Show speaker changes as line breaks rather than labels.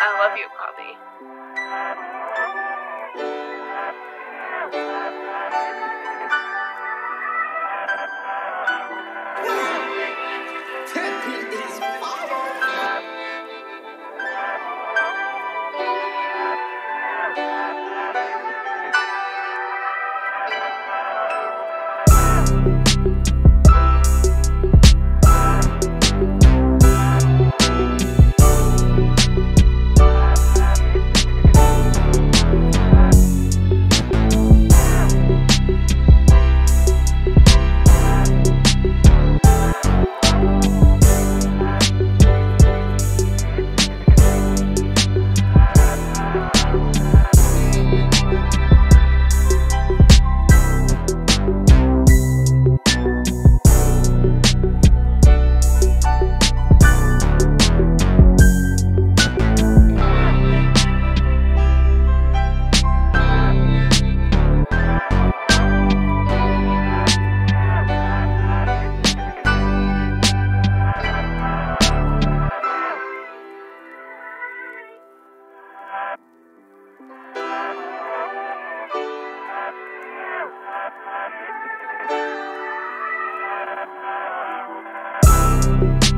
I love you, Poppy. you